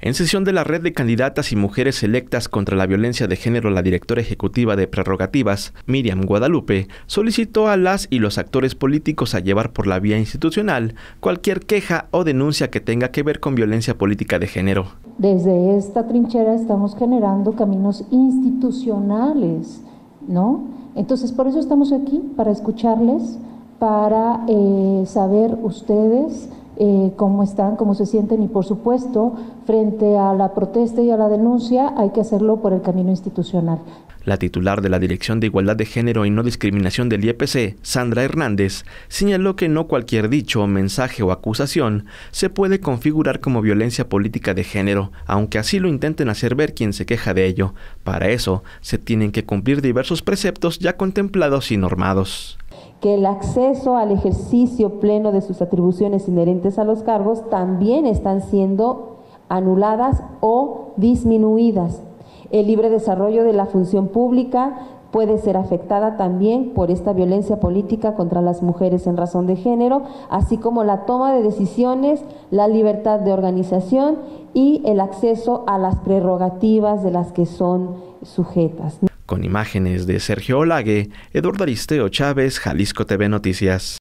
En sesión de la red de candidatas y mujeres electas contra la violencia de género, la directora ejecutiva de Prerrogativas, Miriam Guadalupe, solicitó a las y los actores políticos a llevar por la vía institucional cualquier queja o denuncia que tenga que ver con violencia política de género. Desde esta trinchera estamos generando caminos institucionales, ¿no? Entonces, por eso estamos aquí, para escucharles, para eh, saber ustedes eh, cómo están, cómo se sienten y por supuesto, frente a la protesta y a la denuncia hay que hacerlo por el camino institucional. La titular de la Dirección de Igualdad de Género y No Discriminación del IEPC, Sandra Hernández, señaló que no cualquier dicho, mensaje o acusación se puede configurar como violencia política de género, aunque así lo intenten hacer ver quien se queja de ello. Para eso, se tienen que cumplir diversos preceptos ya contemplados y normados que el acceso al ejercicio pleno de sus atribuciones inherentes a los cargos también están siendo anuladas o disminuidas. El libre desarrollo de la función pública puede ser afectada también por esta violencia política contra las mujeres en razón de género, así como la toma de decisiones, la libertad de organización y el acceso a las prerrogativas de las que son sujetas. Con imágenes de Sergio Olague, Eduardo Aristeo Chávez, Jalisco TV Noticias.